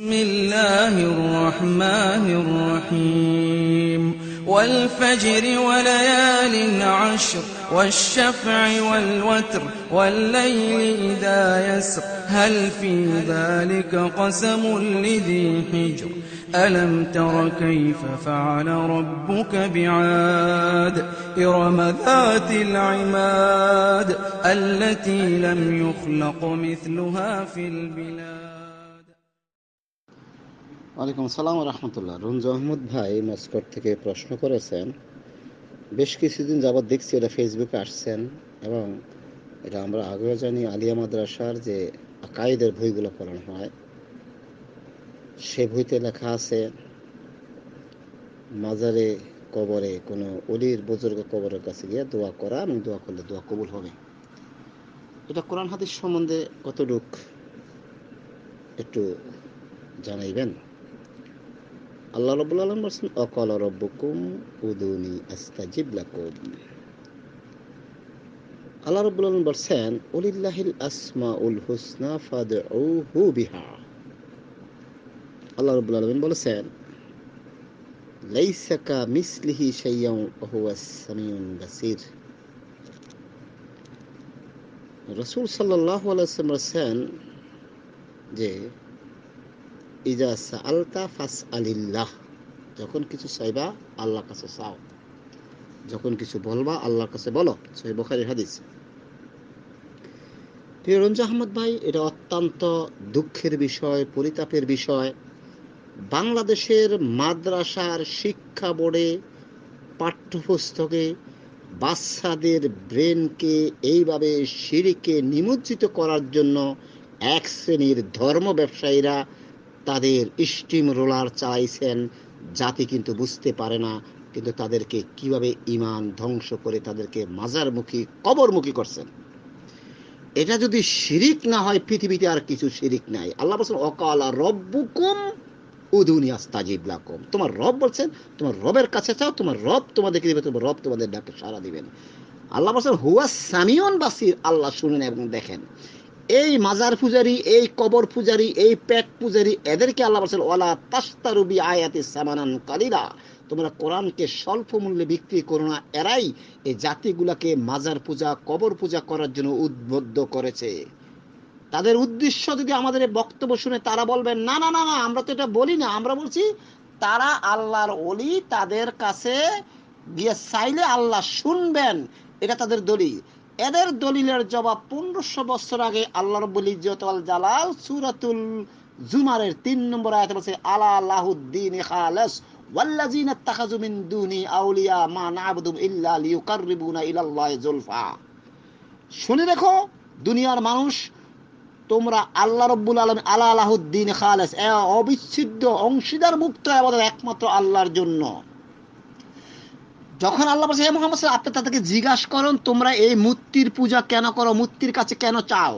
بسم الله الرحمن الرحيم. والفجر وليال عشر والشفع والوتر والليل إذا يسر. هل في ذلك قسم لذي حجر؟ ألم تر كيف فعل ربك بعاد؟ إرم ذات العماد التي لم يخلق مثلها في البلاد. ওয়ালাইকুম আসসালাম রহমতুল্লাহ। রুনজু আহমদ ভাই মস্কট থেকে প্রশ্ন করেছেন, বেশ কিছুদিন যাবৎ দেখছি এটা ফেসবুকে আসছেন এবং এটা আমরা আগেও জানি আলিয়া মাদ্রাসার যে আকাইদের বইগুলো পড়ানো হয়, সে বইতে লেখা আছে, মাজারে কবরে কোনো অলির বুজুর্গ কবরের কাছে গিয়ে দোয়া করা এবং দোয়া করলে দোয়া কবুল হবে। এটা কোরআন হাদিস সম্বন্ধে কতটুক একটু জানাইবেন? আল্লাহ রব্বুল আলম বলছেন, অকল রব্বকুম উদুনি আস্তাজিব লাকুম। আল্লাহ রব্বুল আলম বলছেন উলিল্লাহিল আসমা উল হুসনা ফাদউহু বিহা। আল্লাহ রব্বুল আলমিন বলেছেন, লাইসা কা মিসলিহি শাইয়াউ ওয়া হুয়াস সামিউল বাসির। রাসূল বলেছেন যে ইজা সাআলতা ফাস আলিল্লাহ যখন কিছু চাইবা, আল্লাহর কাছে চাও। যখন কিছু বলবা, আল্লাহর কাছে বলো। সহি বখারির হাদিস। রঞ্জু আহমদ ভাই, এটা অত্যন্ত দুঃখের বিষয়, পরিতাপের বিষয়। বাংলাদেশের মাদ্রাসার শিক্ষা বোর্ডে পাঠ্যপুস্তকে বাচ্চাদের ব্রেনকে এইভাবে সিঁড়িকে নিমজ্জিত করার জন্য এক শ্রেণির ধর্ম ব্যবসায়ীরা তাদের স্টিম রোলার চালাইছেন জাতি কিন্তু বুঝতে পারে না, কিন্তু তাদেরকে কীভাবে ইমান ধ্বংস করে তাদেরকে মাজারমুখী, কবরমুখী করছেন। এটা যদি শিরিক না হয়, পৃথিবীতে আর কিছু শিরিক নাই। আল্লাহ বলছেন, অকালা রব্বুকুম উদুনি আস্তাজিব লাকুম। তোমার রব বলছেন, তোমার রবের কাছে চাও, তোমার রব তোমাদেরকে দিবে, তোমার রব তোমাদের ডাকে সারা দিবেন। আল্লাহ বলছেন, হুয়া সামিয়ন বাসির। আল্লাহ শুনেন এবং দেখেন। এই মাজার পূজারি, এই কবর পূজারি, এই পেট পূজারি, এদেরকে আল্লাহ বলছেন, ওয়ালা তাস্তারুবি আয়াতি সামানান কালিলা। তোমরা কোরআনকে স্বল্প মূল্যে বিক্রি করো না। এরাই এই জাতিগুলাকে মাজার পূজা, কবর পূজা করার জন্য উদ্বুদ্ধ করেছে। তাদের উদ্দেশ্য যদি আমাদের বক্তব্য শুনে তারা বলবেন, না না না না, আমরা তো এটা বলি না, আমরা বলছি তারা আল্লাহর অলি তাদের কাছে গিয়ে চাইলে আল্লাহ শুনবেন, এটা তাদের দলিল। এদের দলিলের জবাব পনেরোশো বছর আগে আল্লাহ রব্বুল ইজ্জত জালাল সুরাতুল জুমারের তিন নম্বর আয়াতে বলছে, আলা আলাহুদ্দিন খালাস ওয়াল্লাযিনা ইত্তাখাযু মিন দুনি আউলিয়া মা না'বুদুম ইল্লা লিয়ুকাররিবুনা ইলাল্লাহি যুলফা শুনে দেখো, দুনিয়ার মানুষ, তোমরা আল্লাহ রব্বুল আলম আলা আলাহুদ্দিন খালেস অবিচ্ছেদ্য অংশীদার মুক্ত আমাদের একমাত্র আল্লাহর জন্য। যখন আল্লাহ বলছে, হে মোহাম্মদ আপনি তাদেরকে জিজ্ঞাসা করেন, তোমরা এই মূর্তির পূজা কেন করো মূর্তির কাছে কেন চাও?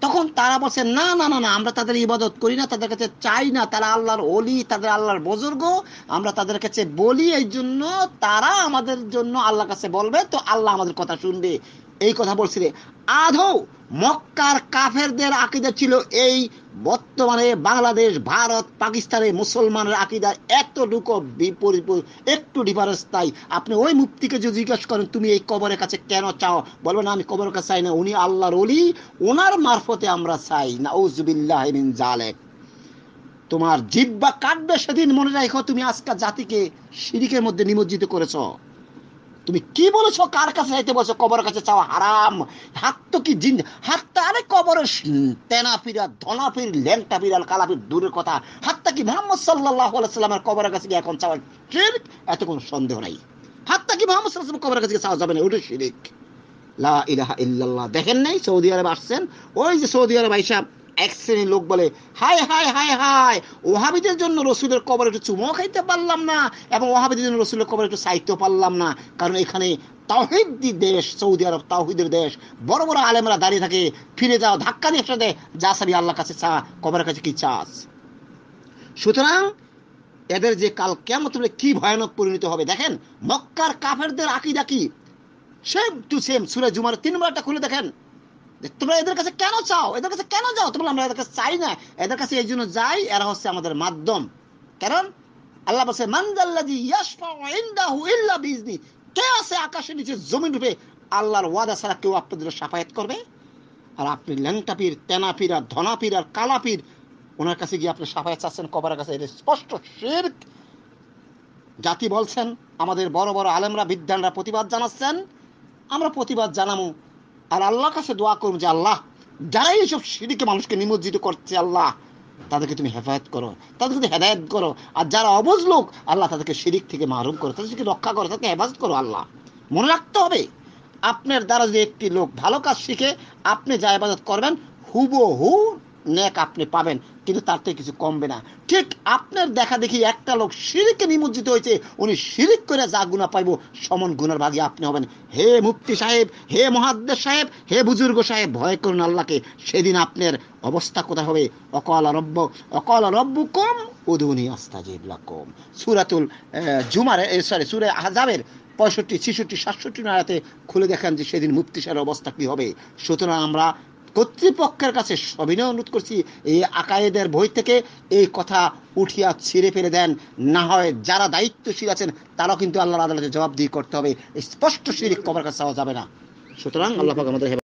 তখন তারা বলছে, না না না না, আমরা তাদের ইবাদত করি না, তাদের কাছে চাই না, তারা আল্লাহর অলি তাদের আল্লাহর বুজুর্গ, আমরা তাদের কাছে বলি এই জন্য তারা আমাদের জন্য আল্লাহর কাছে বলবে, তো আল্লাহ আমাদের কথা শুনবে। এই কথা বলছিলে আধৌ মক্কার কাফেরদের আকিদা ছিল এই বর্তমানে বাংলাদেশ, ভারত, পাকিস্তানে মুসলমানের আকিদা এতটুকু বিপরীত, একটু ডিফারেন্স তাই। আপনি ওই মুক্তিকে যদি জিজ্ঞাসা করেন, তুমি এই কবরের কাছে কেন চাও? বলবেন, আমি কবরের কাছে চাই না। উনি আল্লাহর অলি ওনার মারফতে আমরা চাই। না ওজবিল্লাহ জালেক তোমার জিব্বা কাটবে সেদিন, মনে রাখো, তুমি আজকাল জাতিকে শিরিকের মধ্যে নিমজ্জিত করেছ। তুমি কি বলেছ? কার কাছে যাইতে বলছো? কবরের কাছে চাওয়া হারাম। হাত তো কি জিন হাতটা আরে কবরের তেনা ফিরা ধনা ফির দূরের কথা। হাতটা কি মোহাম্মদ সাল্লাহ সাল্লামের কবরের কাছে গিয়ে এখন চাওয়া ঠিক এত কোনো সন্দেহ নাই। হাতটা কি মোহাম্মদ সাল্লাহ কবরের কাছে চাওয়া যাবে না? ওটা শিরিক। লা ইলাহা ইল্লাল্লাহ। দেখেন নাই সৌদি আরব আসছেন? ওই যে সৌদি আরব আইসা এক শ্রেণির লোক বলে, হাই হাই হাই হাই, ওহাবিদের জন্য রসুলের কবর একটু চুমো খাইতে পারলাম না এবং ওহাবিদের জন্য রসুলের কবর একটু চাইতে পারলাম না। কারণ এখানে তাহিদি দেশ, সৌদি আরব তাহিদের দেশ। বড় বড় আলেমরা দাঁড়িয়ে থাকে, ফিরে যাও, ধাক্কা দিয়ে একসাথে যা সাবি আল্লাহর কাছে চা, কবরের কাছে কি চাস সুতরাং এদের যে কাল কেমন কি ভয়ানক পরিণত হবে দেখেন, মক্কার কাফেরদের আকিদা কি? সেম টু সেম সুরে জুমার তিন নম্বরটা খুলে দেখেন। তোমরা এদের কাছে কেন চাও? এদের কাছে কেন যাও? তোমরা আমরা এদের কাছে চাই না। এদের কাছে এই জন্য যাই, এরা হচ্ছে আমাদের মাধ্যম। কারণ আল্লাহ বলছে মানজাল্লাজি ইয়াশফাউ ইল্লা বিইজনি কে আছে আকাশের নিচে জমিন রূপে আল্লাহর ওয়াদা ছাড়া কেউ আপনাদের সাফায়াত করবে? আর আপনি ল্যাংটা পীর, তেনা পীর আর ধনা পীর আর কালা পীর, ওনার কাছে গিয়ে আপনি সাফায়াত চাচ্ছেন, কবরের কাছে। এটা স্পষ্ট শিরক। জাতি বলছেন, আমাদের বড় বড় আলেমরা বিদ্যানরা প্রতিবাদ জানাচ্ছেন। আমরা প্রতিবাদ জানাব। আর আল্লাহর কাছে দোয়া করব যে আল্লাহ, যারাই এইসব সিঁড়িকে মানুষকে নিমজ্জিত করছে আল্লাহ, তাদেরকে তুমি হেফায়ত করো, তাদেরকে তুমি হেদায়ত করো। আর যারা অবজ লোক, আল্লাহ তাদেরকে শিরিক থেকে মারুম করো, তাদেরকে রক্ষা করো, তাদেরকে হেফাজত করো আল্লাহ। মনে রাখতে হবে, আপনার দ্বারা যদি একটি লোক ভালো কাজ শিখে, আপনি যা হেফাজত করবেন, হুবহু নেক আপনি পাবেন কিন্তু তার থেকে কিছু কমবে না। ঠিক আপনার দেখা দেখি একটা লোক শিরিকে নিমজ্জিত হয়েছে উনি শিরিক করে যা গুণা পাইবো সমান গুণার ভাগী আপনি হবেন। হে মুফতি সাহেব হে মহাদ্দেশ সাহেব হে বুজুর্গ সাহেব ভয় করুন আল্লাহকে সেদিন আপনার অবস্থা কোথায় হবে? অকল রব্ব অকল রব্ব কম উদুনি আস্তাজিব লাকুম। সুরাতুল আহ, জুমারে সরি সুরে আহজাবের পঁয়ষট্টি ছিষট্টি সাতষট্টি নাড়াতে খুলে দেখেন যে সেদিন মুক্তি সাহের অবস্থা কি হবে। সুতরাং আমরা কর্তৃপক্ষের কাছে সবিনয় অনুরোধ করছি, এই আকায়েদের বই থেকে এই কথা উঠিয়া ছিঁড়ে ফেলে দেন। না হয় যারা দায়িত্বশীল আছেন, তারাও কিন্তু আল্লাহর আদালতে জবাবদিহি করতে হবে। স্পষ্ট শিরিক কবার কাছে যাওয়া যাবে না। সুতরাং আল্লাহ আমাদের